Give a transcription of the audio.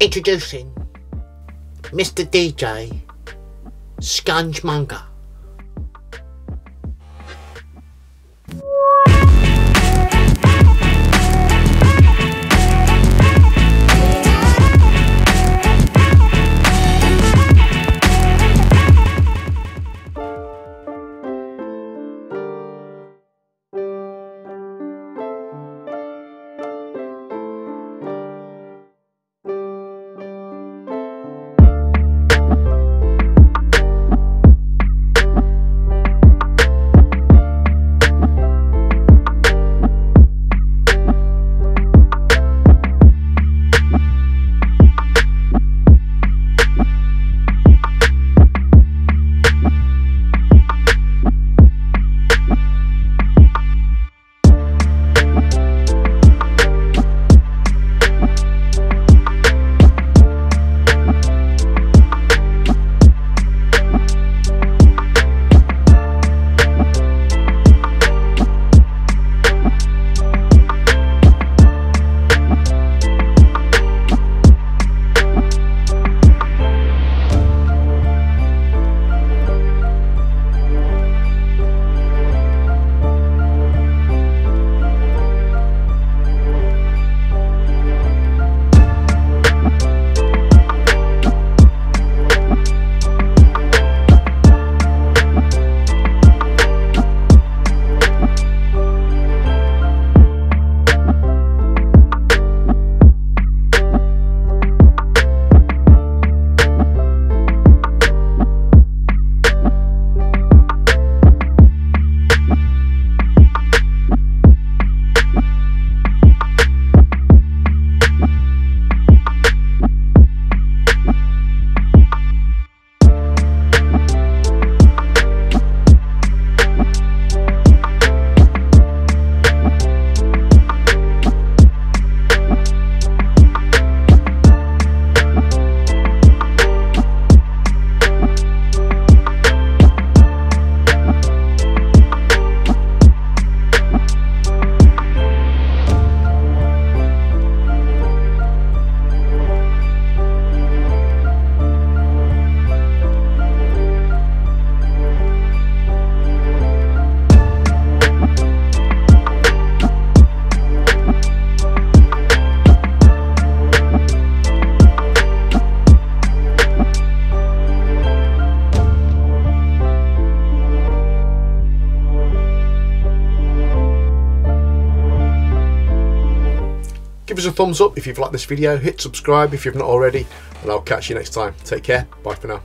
Introducing Mr. DJ Scungemunger. Give us a thumbs up if you've liked this video, hit subscribe if you've not already, and I'll catch you next time. Take care, bye for now.